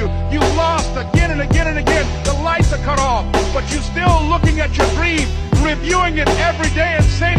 you. You lost again and again and again. The lights are cut off, but you're still looking at your dream, reviewing it every day and saying